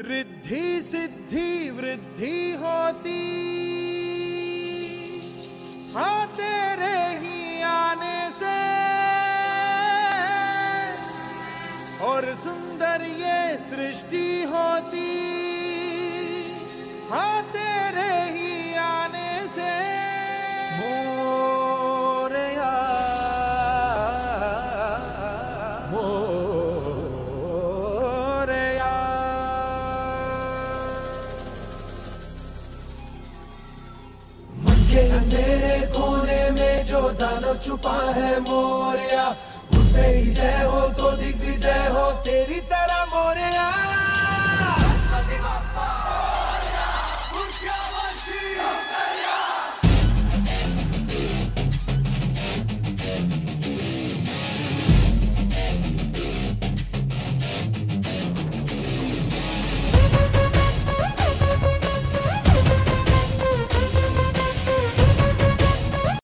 रिद्धि सिद्धि वृद्धि होती। हाँ तेरे ही आने से। और सुंदर ये सृष्टि होती। मन मेरे कोने में जो दानव छुपा है मोरिया, उसमें ही जय हो तो दिग्विजय हो, तेरी तरह मोरिया।